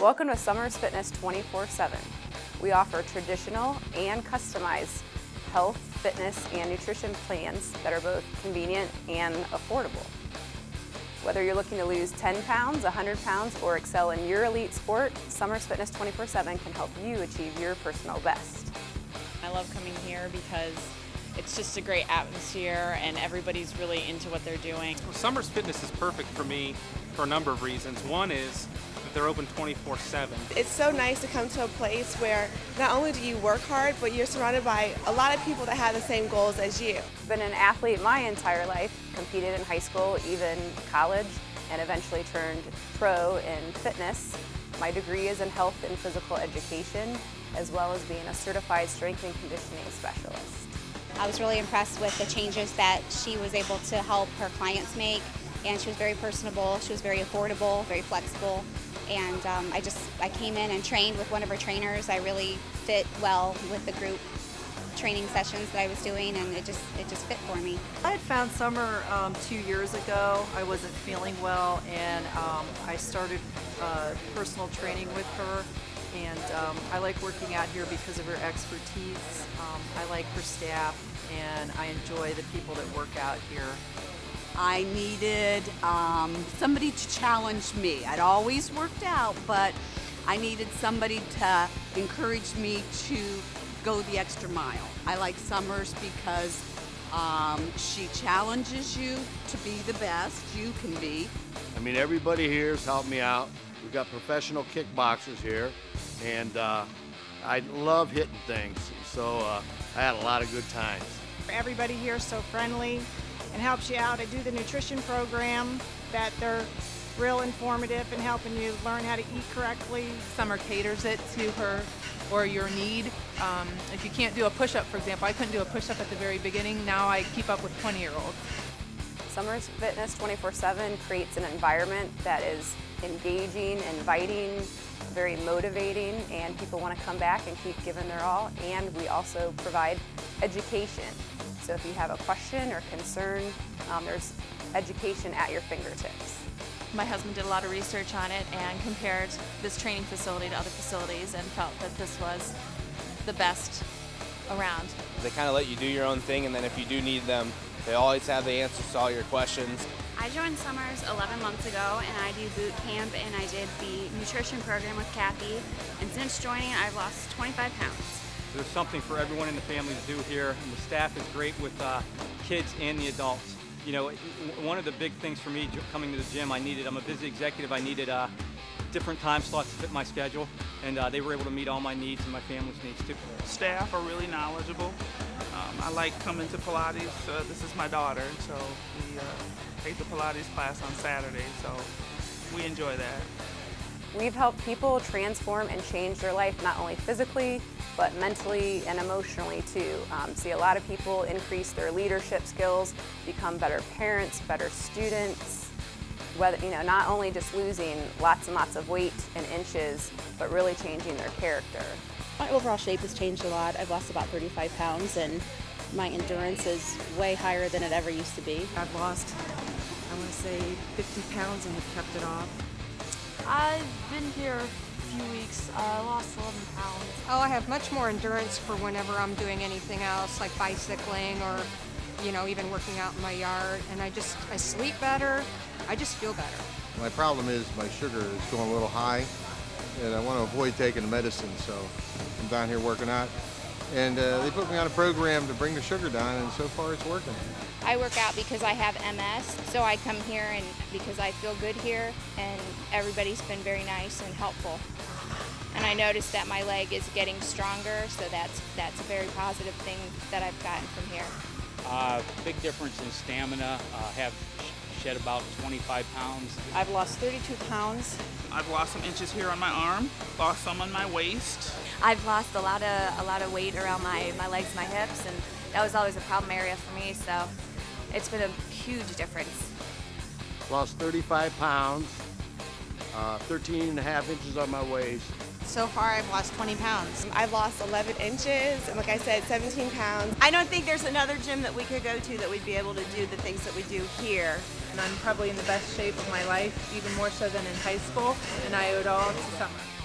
Welcome to Summers Fitness 24-7. We offer traditional and customized health, fitness, and nutrition plans that are both convenient and affordable. Whether you're looking to lose 10 pounds, 100 pounds, or excel in your elite sport, Summers Fitness 24-7 can help you achieve your personal best. I love coming here because it's just a great atmosphere and everybody's really into what they're doing. Well, Summers Fitness is perfect for me for a number of reasons. One is that they're open 24-7. It's so nice to come to a place where not only do you work hard, but you're surrounded by a lot of people that have the same goals as you. Been an athlete my entire life, competed in high school, even college, and eventually turned pro in fitness. My degree is in health and physical education, as well as being a certified strength and conditioning specialist. I was really impressed with the changes that she was able to help her clients make and she was very personable, she was very affordable, very flexible and um, I just I came in and trained with one of her trainers. I really fit well with the group training sessions that I was doing and it just it just fit for me. I had found Summer um, two years ago. I wasn't feeling well and um, I started uh, personal training with her and um, I like working out here because of her expertise. Um, I like her staff and I enjoy the people that work out here. I needed um, somebody to challenge me. I'd always worked out, but I needed somebody to encourage me to go the extra mile. I like Summers because um, she challenges you to be the best you can be. I mean, everybody here has helped me out. We've got professional kickboxers here, and uh, I love hitting things, so uh, I had a lot of good times. Everybody here is so friendly and helps you out. I do the nutrition program that they're real informative in helping you learn how to eat correctly. Summer caters it to her or your need. Um, if you can't do a push-up, for example, I couldn't do a push-up at the very beginning. Now I keep up with 20-year-olds. Summers Fitness 24-7 creates an environment that is engaging, inviting, very motivating, and people want to come back and keep giving their all. And we also provide education. So if you have a question or concern, um, there's education at your fingertips. My husband did a lot of research on it and compared this training facility to other facilities and felt that this was the best around. They kind of let you do your own thing and then if you do need them, they always have the answers to all your questions. I joined Summers 11 months ago and I do boot camp and I did the nutrition program with Kathy and since joining I've lost 25 pounds. There's something for everyone in the family to do here and the staff is great with uh, kids and the adults. You know, one of the big things for me coming to the gym, I needed, I'm a busy executive, I needed uh, different time slots to fit my schedule and uh, they were able to meet all my needs and my family's needs too. Staff are really knowledgeable. Um, I like coming to Pilates. Uh, this is my daughter, so we uh, take the Pilates class on Saturday, so we enjoy that. We've helped people transform and change their life, not only physically, but mentally and emotionally too. Um, see a lot of people increase their leadership skills, become better parents, better students, whether, you know, not only just losing lots and lots of weight and inches, but really changing their character. My overall shape has changed a lot. I've lost about 35 pounds and my endurance is way higher than it ever used to be. I've lost, I want to say 50 pounds and have kept it off. I've been here a few weeks. Uh, I lost 11 pounds. Oh, I have much more endurance for whenever I'm doing anything else, like bicycling or, you know, even working out in my yard. And I just, I sleep better. I just feel better. My problem is my sugar is going a little high, and I want to avoid taking the medicine, so I'm down here working out. And uh, they put me on a program to bring the sugar down, and so far it's working. I work out because I have MS, so I come here and because I feel good here, and everybody's been very nice and helpful. And I noticed that my leg is getting stronger, so that's that's a very positive thing that I've gotten from here. Uh, big difference in stamina. Uh, have shed about 25 pounds. I've lost 32 pounds. I've lost some inches here on my arm, lost some on my waist. I've lost a lot of a lot of weight around my, my legs, my hips, and that was always a problem area for me, so it's been a huge difference. Lost 35 pounds, uh, 13 and a half inches on my waist. So far, I've lost 20 pounds. I've lost 11 inches, and like I said, 17 pounds. I don't think there's another gym that we could go to that we'd be able to do the things that we do here. And I'm probably in the best shape of my life, even more so than in high school, and I owe it all to summer.